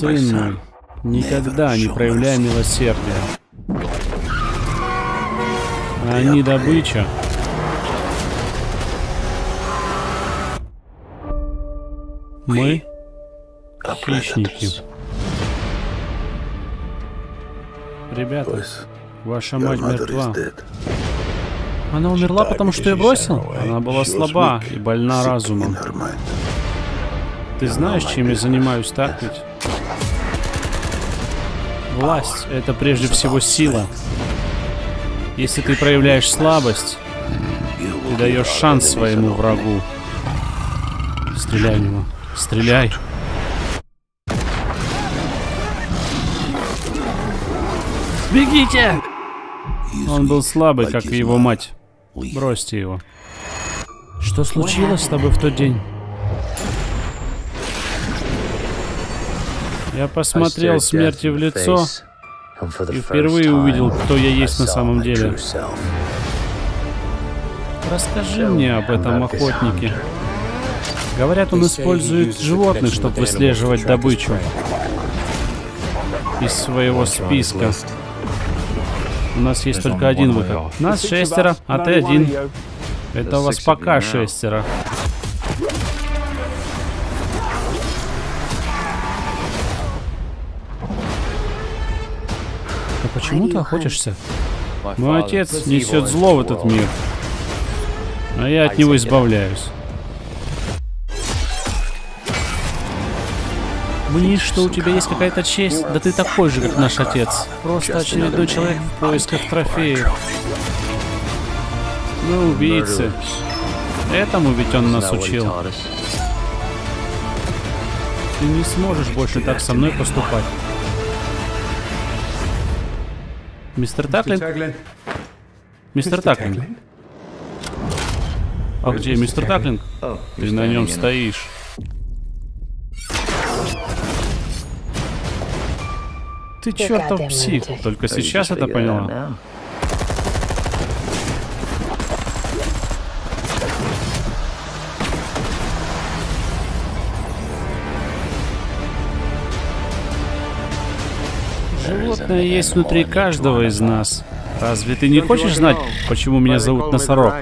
Сын никогда не проявляй милосердия. Они добыча. Мы хищники. Ребята, ваша мать мертва. Она умерла, потому что я бросил? Она была слаба и больна разумом. Ты знаешь, чем я занимаюсь, так ведь? Власть — это прежде всего сила. Если ты проявляешь слабость, ты даешь шанс своему врагу. Стреляй в него. Стреляй. Бегите! Он был слабый, как и его мать. Бросьте его. Что случилось с тобой в тот день? Я посмотрел смерти в лицо и впервые увидел, кто я есть на самом деле. Расскажи мне об этом охотнике. Говорят, он использует животных, чтобы выслеживать добычу. Из своего списка. У нас есть только один выход. Нас шестеро, а ты один. Это у вас пока шестеро. А почему ты охотишься? Мой отец несет зло в этот мир. А я от него избавляюсь. Мнишь, что у тебя есть какая-то честь? Да ты такой же, как наш отец. Просто очередной человек в поисках трофеев. Ну, убийцы. Этому ведь он нас учил. Ты не сможешь больше так со мной поступать. Мистер Таклин? Мистер Таклин? А где мистер Таклинг? Ты на нем стоишь. Ты чертов псих. Только сейчас это поняла. Животное есть внутри каждого из нас. Разве ты не хочешь знать, почему меня зовут Носорог?